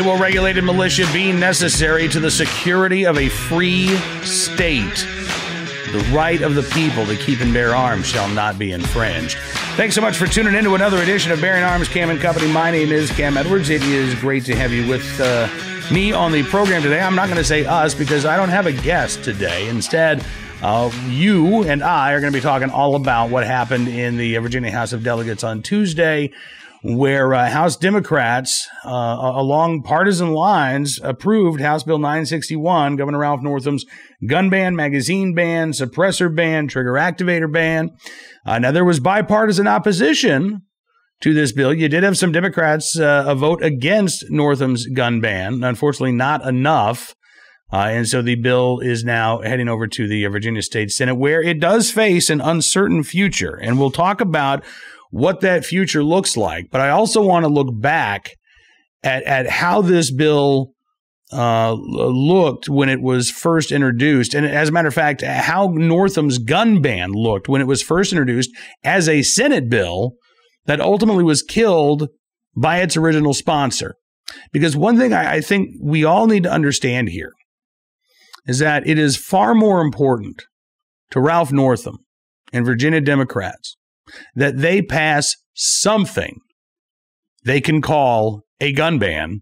A well regulated militia being necessary to the security of a free state. The right of the people to keep and bear arms shall not be infringed. Thanks so much for tuning in to another edition of Bearing Arms Cam and Company. My name is Cam Edwards. It is great to have you with uh, me on the program today. I'm not going to say us because I don't have a guest today. Instead, uh, you and I are going to be talking all about what happened in the Virginia House of Delegates on Tuesday, where uh, House Democrats, uh, along partisan lines, approved House Bill 961, Governor Ralph Northam's gun ban, magazine ban, suppressor ban, trigger activator ban. Uh, now, there was bipartisan opposition to this bill. You did have some Democrats uh, vote against Northam's gun ban. Unfortunately, not enough. Uh, and so the bill is now heading over to the Virginia State Senate, where it does face an uncertain future. And we'll talk about what that future looks like. But I also want to look back at, at how this bill uh, looked when it was first introduced. And as a matter of fact, how Northam's gun ban looked when it was first introduced as a Senate bill that ultimately was killed by its original sponsor. Because one thing I, I think we all need to understand here is that it is far more important to Ralph Northam and Virginia Democrats that they pass something they can call a gun ban.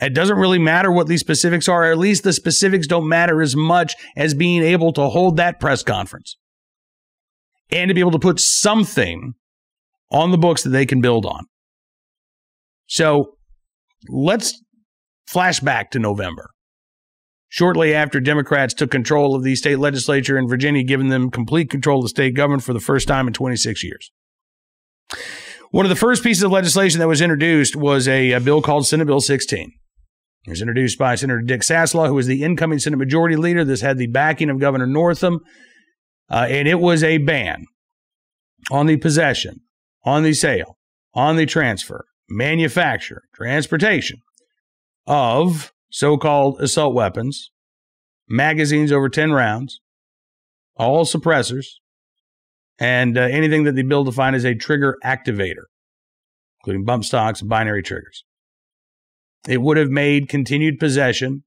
It doesn't really matter what these specifics are, at least the specifics don't matter as much as being able to hold that press conference and to be able to put something on the books that they can build on. So let's flash back to November shortly after Democrats took control of the state legislature in Virginia, giving them complete control of the state government for the first time in 26 years. One of the first pieces of legislation that was introduced was a, a bill called Senate Bill 16. It was introduced by Senator Dick Saslaw, who was the incoming Senate Majority Leader. This had the backing of Governor Northam, uh, and it was a ban on the possession, on the sale, on the transfer, manufacture, transportation of so called assault weapons, magazines over 10 rounds, all suppressors, and uh, anything that the bill defined as a trigger activator, including bump stocks and binary triggers. It would have made continued possession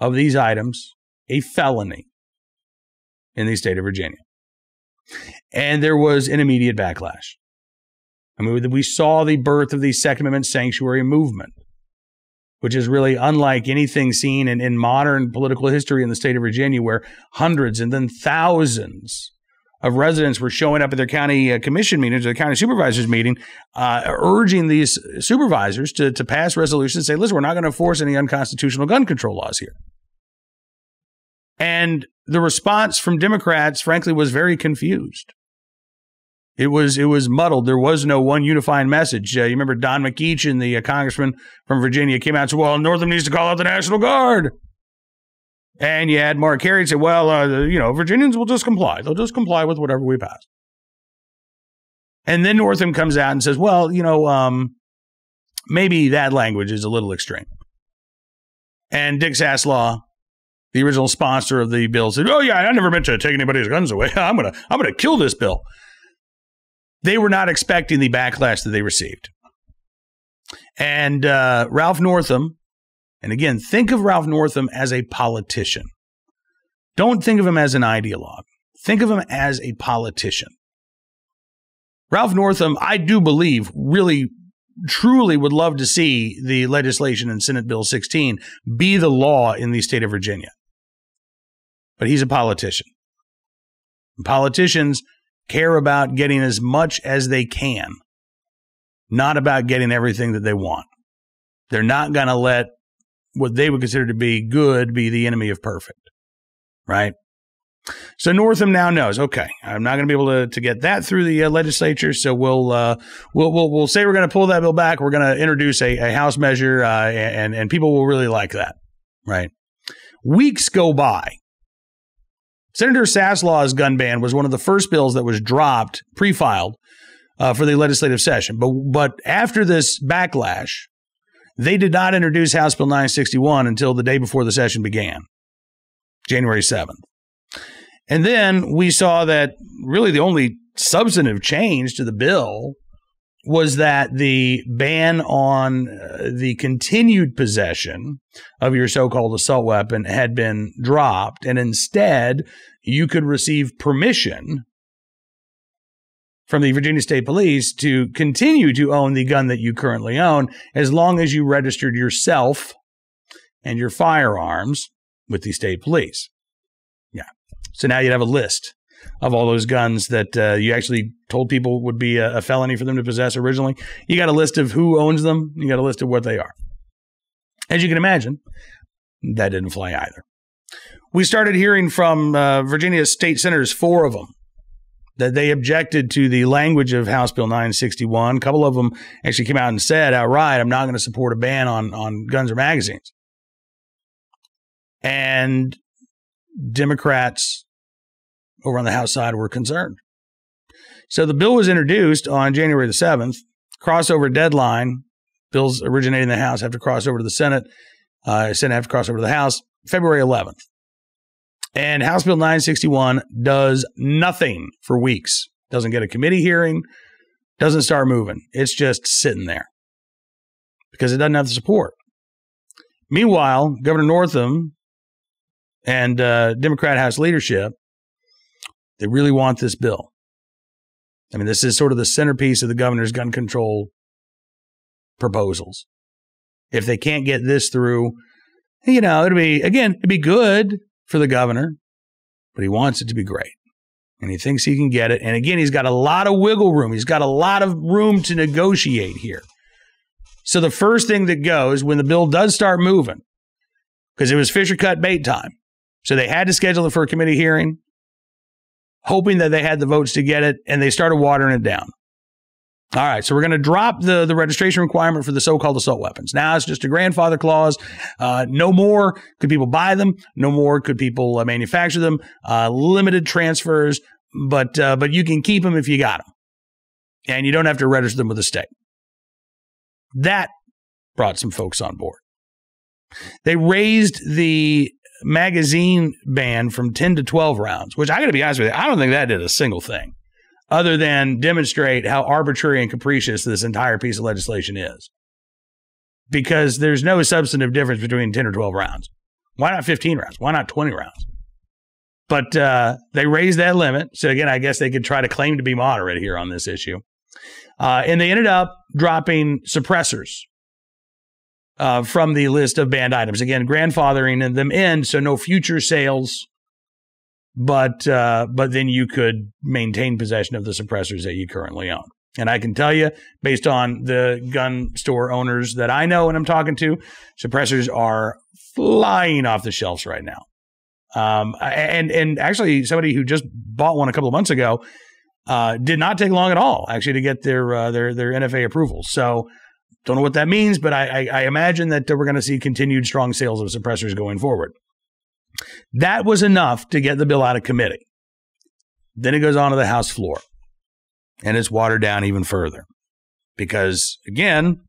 of these items a felony in the state of Virginia. And there was an immediate backlash. I mean, we saw the birth of the Second Amendment sanctuary movement which is really unlike anything seen in, in modern political history in the state of Virginia, where hundreds and then thousands of residents were showing up at their county uh, commission meetings or the county supervisors meeting, uh, urging these supervisors to, to pass resolutions and say, listen, we're not going to enforce any unconstitutional gun control laws here. And the response from Democrats, frankly, was very confused. It was it was muddled. There was no one unifying message. Uh, you remember Don McEachin, the uh, congressman from Virginia, came out and said, "Well, Northam needs to call out the National Guard." And you had Mark Carey say, "Well, uh, you know, Virginians will just comply. They'll just comply with whatever we pass." And then Northam comes out and says, "Well, you know, um, maybe that language is a little extreme." And Dick Saslaw, the original sponsor of the bill, said, "Oh yeah, I never meant to take anybody's guns away. I'm gonna I'm gonna kill this bill." They were not expecting the backlash that they received. And uh, Ralph Northam, and again, think of Ralph Northam as a politician. Don't think of him as an ideologue. Think of him as a politician. Ralph Northam, I do believe, really, truly would love to see the legislation in Senate Bill 16 be the law in the state of Virginia. But he's a politician. Politicians care about getting as much as they can, not about getting everything that they want. They're not going to let what they would consider to be good be the enemy of perfect, right? So Northam now knows. Okay, I'm not going to be able to, to get that through the uh, legislature. So we'll, uh, we'll we'll we'll say we're going to pull that bill back. We're going to introduce a, a House measure, uh, and and people will really like that, right? Weeks go by, Senator Saslaw's gun ban was one of the first bills that was dropped, pre-filed, uh, for the legislative session. But but after this backlash, they did not introduce House Bill 961 until the day before the session began, January 7th. And then we saw that really the only substantive change to the bill was that the ban on uh, the continued possession of your so called assault weapon had been dropped, and instead you could receive permission from the Virginia State Police to continue to own the gun that you currently own as long as you registered yourself and your firearms with the state police. Yeah. So now you'd have a list of all those guns that uh, you actually told people would be a, a, felony for them to possess originally. You got a list of who owns them, you got a list of what they are. As you can imagine, that didn't fly either. We started hearing from uh, Virginia state senators, four of them, that they objected to the language of House Bill 961. A couple of them actually came out and said outright, I'm not going to support a ban on, on guns or magazines. And Democrats over on the House side were concerned. So the bill was introduced on January the 7th. Crossover deadline. Bills originating in the House have to cross over to the Senate. Uh, Senate have to cross over to the House February 11th. And House Bill 961 does nothing for weeks. Doesn't get a committee hearing, doesn't start moving. It's just sitting there because it doesn't have the support. Meanwhile, Governor Northam and uh, Democrat House leadership they really want this bill. I mean, this is sort of the centerpiece of the governor's gun control proposals. If they can't get this through, you know, it'll be, again, it'd be good for the governor, but he wants it to be great. And he thinks he can get it. And again, he's got a lot of wiggle room. He's got a lot of room to negotiate here. So the first thing that goes when the bill does start moving, because it was Fisher cut bait time. So they had to schedule it for a committee hearing hoping that they had the votes to get it, and they started watering it down. All right, so we're going to drop the, the registration requirement for the so called assault weapons. Now it's just a grandfather clause. Uh, no more could people buy them. No more could people uh, manufacture them. Uh, limited transfers, but uh, but you can keep them if you got them, and you don't have to register them with the state. That brought some folks on board. They raised the magazine ban from 10 to 12 rounds, which I got to be honest with you, I don't think that did a single thing other than demonstrate how arbitrary and capricious this entire piece of legislation is. Because there's no substantive difference between 10 or 12 rounds. Why not 15 rounds? Why not 20 rounds? But uh, they raised that limit. So, again, I guess they could try to claim to be moderate here on this issue. Uh, and they ended up dropping suppressors uh, from the list of banned items. Again, grandfathering them in, so no future sales, but uh, but then you could maintain possession of the suppressors that you currently own. And I can tell you, based on the gun store owners that I know and I'm talking to, suppressors are flying off the shelves right now. Um, and and actually, somebody who just bought one a couple of months ago uh, did not take long at all, actually, to get their uh, their their NFA approval. So don't know what that means, but I, I, I imagine that we're going to see continued strong sales of suppressors going forward. That was enough to get the bill out of committee. Then it goes on to the House floor and it's watered down even further because, again,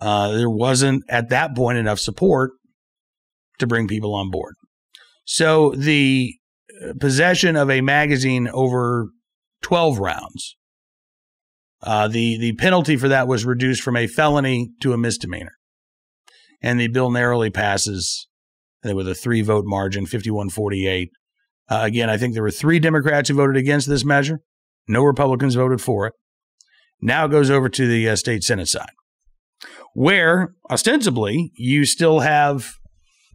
uh, there wasn't at that point enough support to bring people on board. So the uh, possession of a magazine over 12 rounds uh, the the penalty for that was reduced from a felony to a misdemeanor, and the bill narrowly passes with a three vote margin, fifty one forty eight. Uh, again, I think there were three Democrats who voted against this measure. No Republicans voted for it. Now it goes over to the uh, state Senate side, where ostensibly you still have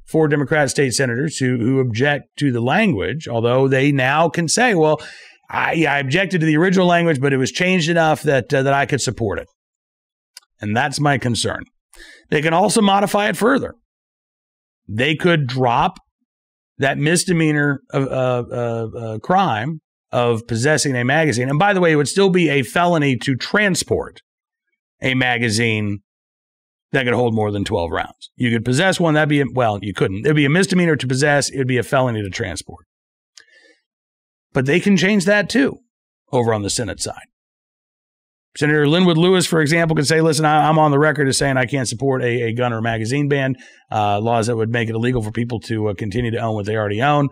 four Democrat state senators who, who object to the language, although they now can say, well, I, I objected to the original language, but it was changed enough that uh, that I could support it, and that's my concern. They can also modify it further. They could drop that misdemeanor of uh, uh, crime of possessing a magazine, and by the way, it would still be a felony to transport a magazine that could hold more than 12 rounds. You could possess one, that'd be, well, you couldn't. It'd be a misdemeanor to possess, it'd be a felony to transport. But they can change that too over on the Senate side. Senator Lynwood Lewis, for example, could say, listen, I, am on the record as saying I can't support a, a gun or magazine ban, uh, laws that would make it illegal for people to uh, continue to own what they already own.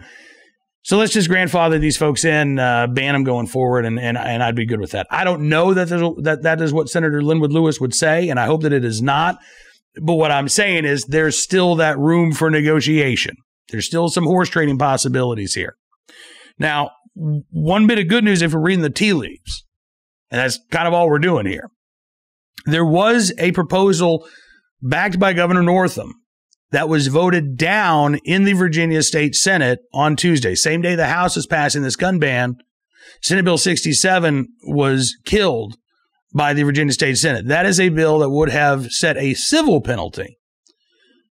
So let's just grandfather these folks in, uh, ban them going forward, and, and and I'd be good with that. I don't know that that that is what Senator Lynwood Lewis would say, and I hope that it is not. But what I'm saying is there's still that room for negotiation. There's still some horse trading possibilities here. Now, one bit of good news if we're reading the tea leaves, and that's kind of all we're doing here. There was a proposal backed by Governor Northam that was voted down in the Virginia State Senate on Tuesday. Same day the House is passing this gun ban, Senate Bill 67 was killed by the Virginia State Senate. That is a bill that would have set a civil penalty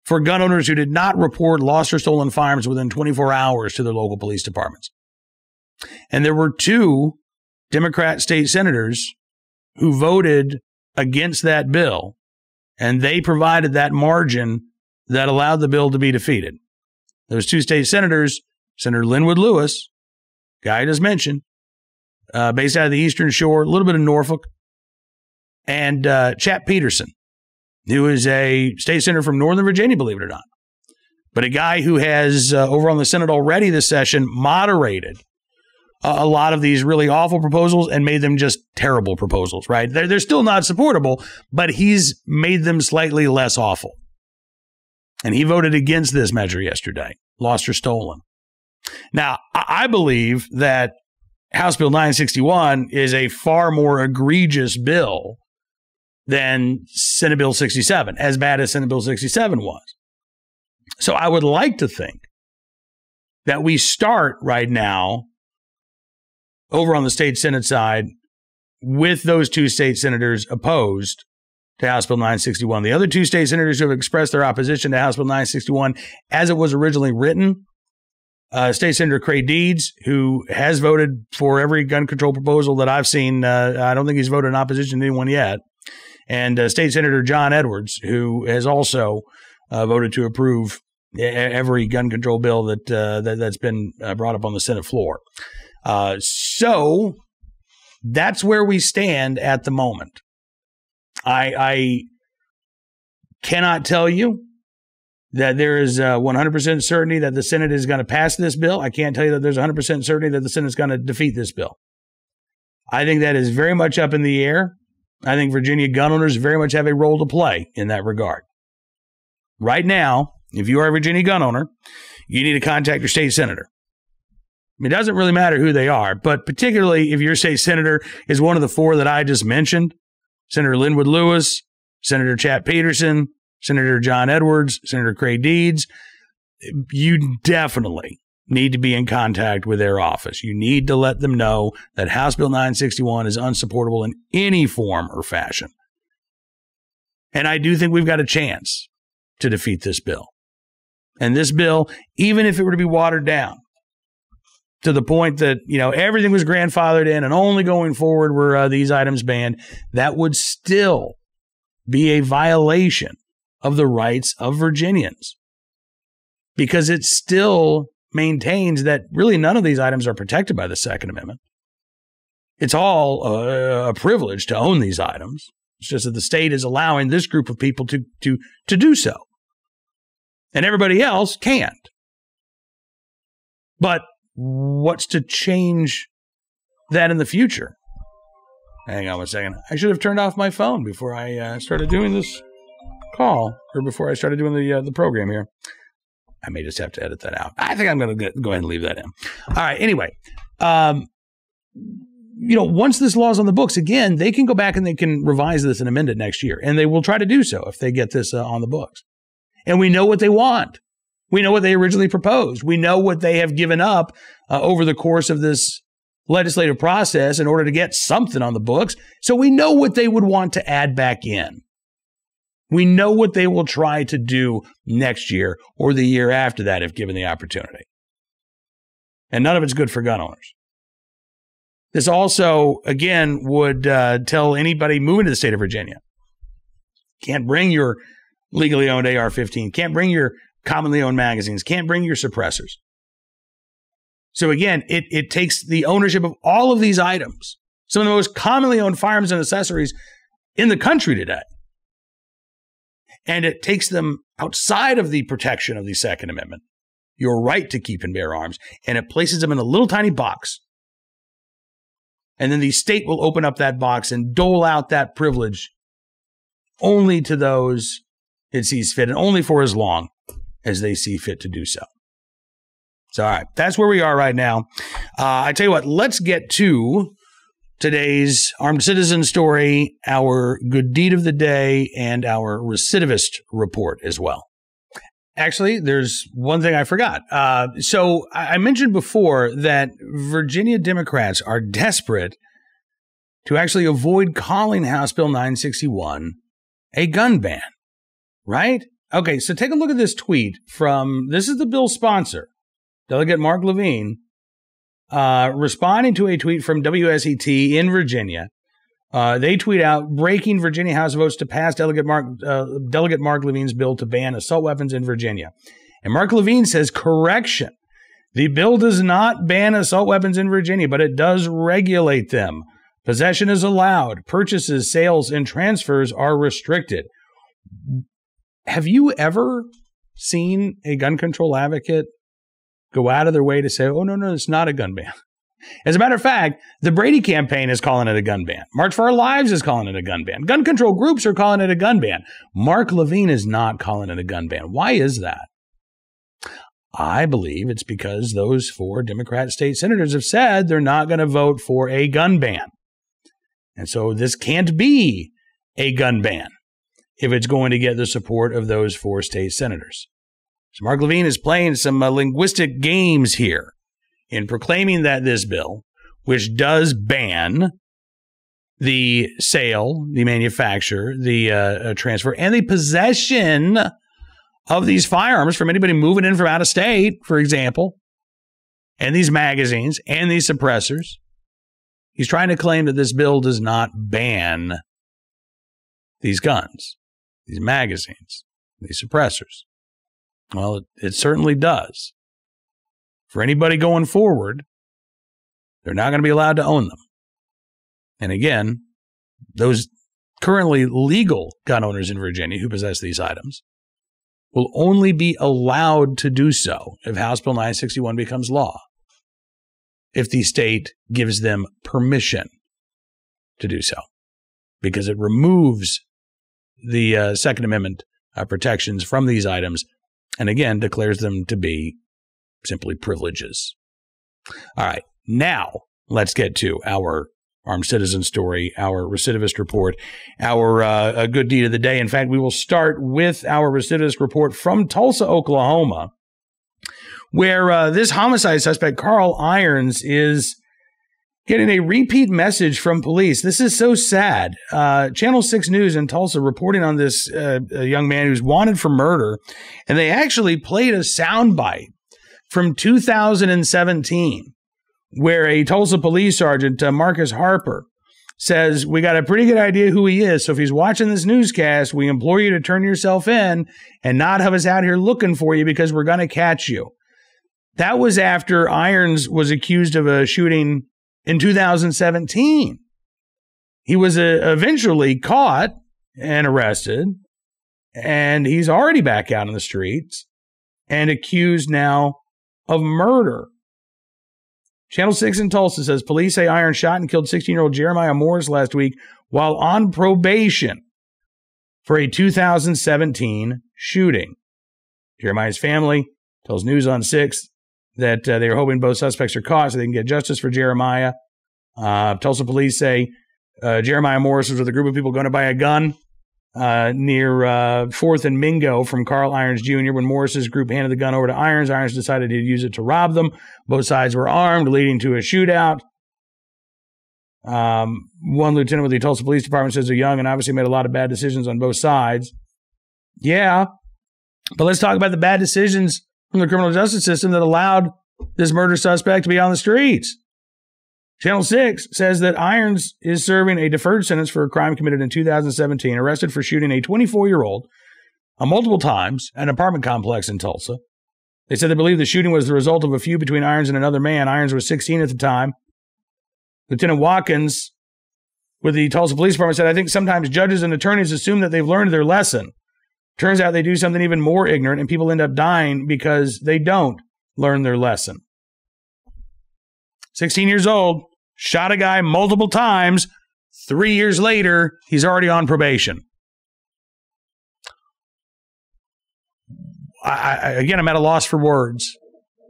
for gun owners who did not report lost or stolen firearms within 24 hours to their local police departments. And there were two Democrat state senators who voted against that bill, and they provided that margin that allowed the bill to be defeated. Those two state senators, Senator Lynwood Lewis, guy I just mentioned, uh, based out of the Eastern Shore, a little bit of Norfolk, and uh, Chap Petersen, who is a state senator from Northern Virginia, believe it or not. But a guy who has, uh, over on the Senate already this session, moderated a lot of these really awful proposals and made them just terrible proposals, right? They're, they're still not supportable, but he's made them slightly less awful. And he voted against this measure yesterday, lost or stolen. Now, I believe that House Bill 961 is a far more egregious bill than Senate Bill 67, as bad as Senate Bill 67 was. So I would like to think that we start right now over on the state Senate side with those two state senators opposed to House Bill 961. The other two state senators who have expressed their opposition to House Bill 961 as it was originally written uh, State Senator Creigh Deeds, who has voted for every gun control proposal that I've seen. Uh, I don't think he's voted in opposition to anyone yet. And uh, State Senator John Edwards, who has also uh, voted to approve every gun control bill that, uh, that has been uh, brought up on the Senate floor. Uh, so that's where we stand at the moment. I, I cannot tell you that there is 100% certainty that the Senate is going to pass this bill. I can't tell you that there's 100% certainty that the Senate is going to defeat this bill. I think that is very much up in the air. I think Virginia gun owners very much have a role to play in that regard. Right now, if you are a Virginia gun owner, you need to contact your state senator. It doesn't really matter who they are, but particularly if your state senator is one of the four that I just mentioned Senator Lynwood Lewis, Senator Chap Petersen, Senator John Edwards, Senator Craig Deeds, you definitely need to be in contact with their office. You need to let them know that House Bill 961 is unsupportable in any form or fashion. And I do think we've got a chance to defeat this bill. And this bill, even if it were to be watered down, to the point that you know everything was grandfathered in and only going forward were uh, these items banned that would still be a violation of the rights of Virginians because it still maintains that really none of these items are protected by the Second Amendment. It's all uh, a privilege to own these items. It's just that the state is allowing this group of people to to to do so, and everybody else can't. But what's to change that in the future? Hang on one second. I should have turned off my phone before I uh, started doing this call, or before I started doing the uh, the program here. I may just have to edit that out. I think I'm going to go ahead and leave that in. All right. Anyway, um, you know, once this law is on the books, again, they can go back and they can revise this and amend it next year, and they will try to do so if they get this uh, on the books. And we know what they want. We know what they originally proposed. We know what they have given up uh, over the course of this legislative process in order to get something on the books. So we know what they would want to add back in. We know what they will try to do next year or the year after that if given the opportunity. And none of it's good for gun owners. This also, again, would uh, tell anybody moving to the state of Virginia can't bring your legally owned AR 15, can't bring your commonly owned magazines, can't bring your suppressors. So again, it, it takes the ownership of all of these items, some of the most commonly owned firearms and accessories in the country today. And it takes them outside of the protection of the Second Amendment your right to keep and bear arms, and it places them in a little tiny box. And then the state will open up that box and dole out that privilege only to those it sees fit and only for as long as they see fit to do so. So, all right, that's where we are right now. Uh, I tell you what, let's get to today's armed citizen story, our good deed of the day, and our recidivist report as well. Actually, there's one thing I forgot. Uh, so I mentioned before that Virginia Democrats are desperate to actually avoid calling House Bill 961 a gun ban, right? Okay, so take a look at this tweet from this is the bill sponsor, Delegate Mark Levine, uh, responding to a tweet from WSET in Virginia uh, they tweet out breaking Virginia House votes to pass Delegate Mark uh, Delegate Mark Levine's bill to ban assault weapons in Virginia. And Mark Levine says, correction. The bill does not ban assault weapons in Virginia, but it does regulate them. Possession is allowed. Purchases, sales, and transfers are restricted. Have you ever seen a gun control advocate go out of their way to say, oh, no, no, it's not a gun ban? As a matter of fact, the Brady campaign is calling it a gun ban. March for Our Lives is calling it a gun ban. Gun control groups are calling it a gun ban. Mark Levine is not calling it a gun ban. Why is that? I believe it's because those four Democrat state senators have said they're not going to vote for a gun ban. And so this can't be a gun ban if it's going to get the support of those four state senators. So Mark Levine is playing some uh, linguistic games here in proclaiming that this bill, which does ban the sale, the manufacture, the uh, uh, transfer, and the possession of these firearms from anybody moving in from out of state, for example, and these magazines and these suppressors. He's trying to claim that this bill does not ban these guns, these magazines, these suppressors. Well, it, it certainly does for anybody going forward, they're not going to be allowed to own them. And again, those currently legal gun owners in Virginia who possess these items will only be allowed to do so if House Bill 961 becomes law, if the state gives them permission to do so, because it removes the uh, Second Amendment uh, protections from these items and again declares them to be simply privileges. All right, now let's get to our armed citizen story, our recidivist report, our uh, good deed of the day. In fact, we will start with our recidivist report from Tulsa, Oklahoma, where uh, this homicide suspect, Carl Irons, is getting a repeat message from police. This is so sad. Uh, Channel 6 News in Tulsa reporting on this uh, young man who's wanted for murder, and they actually played a soundbite from 2017, where a Tulsa police sergeant, uh, Marcus Harper, says, We got a pretty good idea who he is. So if he's watching this newscast, we implore you to turn yourself in and not have us out here looking for you because we're going to catch you. That was after Irons was accused of a shooting in 2017. He was uh, eventually caught and arrested, and he's already back out in the streets and accused now of murder. Channel 6 in Tulsa says police say Iron shot and killed 16 year old Jeremiah Morris last week while on probation for a 2017 shooting. Jeremiah's family tells News on 6 that uh, they are hoping both suspects are caught so they can get justice for Jeremiah. Uh, Tulsa police say uh, Jeremiah Morris was with a group of people going to buy a gun uh, near uh, 4th and Mingo from Carl Irons Jr. When Morris's group handed the gun over to Irons, Irons decided to use it to rob them. Both sides were armed, leading to a shootout. Um, one lieutenant with the Tulsa Police Department says they're young and obviously made a lot of bad decisions on both sides. Yeah, but let's talk about the bad decisions from the criminal justice system that allowed this murder suspect to be on the streets. Channel 6 says that Irons is serving a deferred sentence for a crime committed in 2017, arrested for shooting a 24 year old uh, multiple times at an apartment complex in Tulsa. They said they believe the shooting was the result of a feud between Irons and another man. Irons was 16 at the time. Lieutenant Watkins with the Tulsa Police Department said, I think sometimes judges and attorneys assume that they've learned their lesson. Turns out they do something even more ignorant, and people end up dying because they don't learn their lesson. 16 years old, shot a guy multiple times. Three years later, he's already on probation. I, I, again, I'm at a loss for words.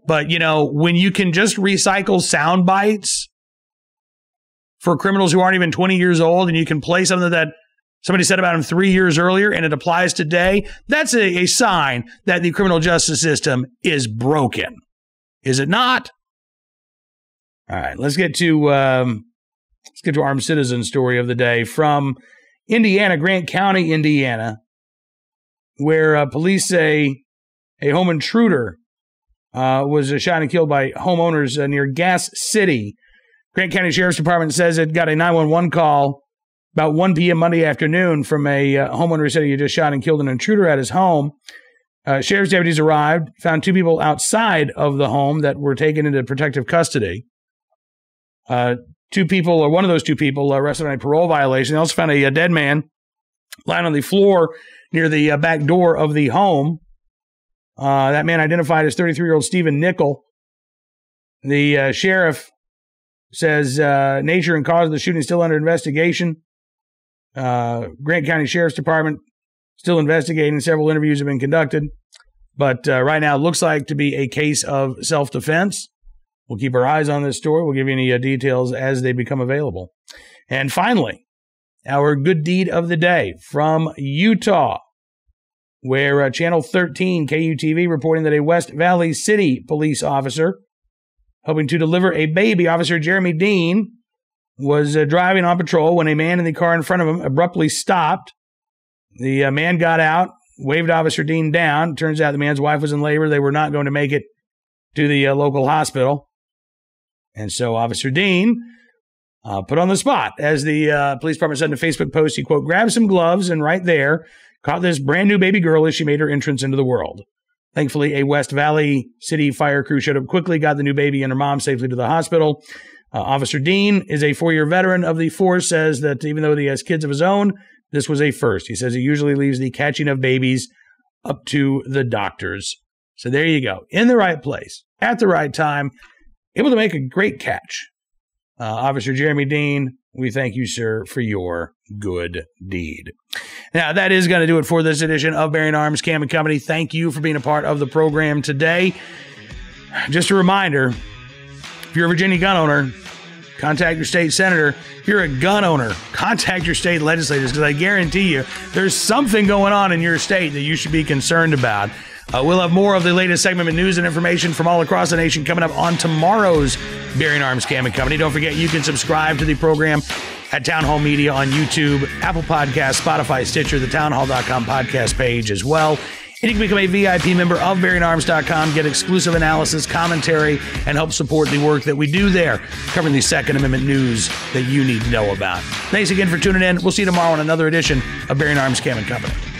But, you know, when you can just recycle sound bites for criminals who aren't even 20 years old and you can play something that somebody said about him three years earlier and it applies today, that's a, a sign that the criminal justice system is broken. Is it not? All right, let's get to um, let's get to armed citizen story of the day from Indiana, Grant County, Indiana, where uh, police say a home intruder uh, was shot and killed by homeowners uh, near Gas City. Grant County Sheriff's Department says it got a 911 call about 1 p.m. Monday afternoon from a uh, homeowner who said he just shot and killed an intruder at his home. Uh, sheriff's deputies arrived, found two people outside of the home that were taken into protective custody. Uh, two people, or one of those two people, arrested on a parole violation. They also found a, a dead man lying on the floor near the uh, back door of the home. Uh, that man identified as 33 year old Stephen Nickel. The uh, sheriff says uh, nature and cause of the shooting is still under investigation. Uh, Grant County Sheriff's Department still investigating. Several interviews have been conducted, but uh, right now it looks like to be a case of self defense. We'll keep our eyes on this story. We'll give you any uh, details as they become available. And finally, our good deed of the day from Utah, where uh, Channel 13 KUTV reporting that a West Valley City police officer hoping to deliver a baby, Officer Jeremy Dean, was uh, driving on patrol when a man in the car in front of him abruptly stopped. The uh, man got out, waved Officer Dean down. Turns out the man's wife was in labor. They were not going to make it to the uh, local hospital. And so Officer Dean uh, put on the spot. As the uh, police department said in a Facebook post, he, quote, grabbed some gloves and right there caught this brand new baby girl as she made her entrance into the world. Thankfully, a West Valley City fire crew showed up quickly, got the new baby and her mom safely to the hospital. Uh, Officer Dean is a four year veteran of the force, says that even though he has kids of his own, this was a first. He says he usually leaves the catching of babies up to the doctors. So there you go. In the right place, at the right time, able to make a great catch. Uh, Officer Jeremy Dean, we thank you, sir, for your good deed. Now, that is going to do it for this edition of Bearing Arms Cam and Company. Thank you for being a part of the program today. Just a reminder if you're a Virginia gun owner, contact your state senator. If you're a gun owner, contact your state legislators because I guarantee you there's something going on in your state that you should be concerned about. Uh, we'll have more of the latest segment of news and information from all across the nation coming up on tomorrow's Bearing Arms Cam and Company. Don't forget, you can subscribe to the program at Townhall Media on YouTube, Apple Podcast, Spotify, Stitcher, the townhall.com podcast page as well. And you can become a VIP member of BearingArms.com, get exclusive analysis, commentary, and help support the work that we do there, covering the Second Amendment news that you need to know about. Thanks again for tuning in. We'll see you tomorrow on another edition of Bearing Arms Cam and Company.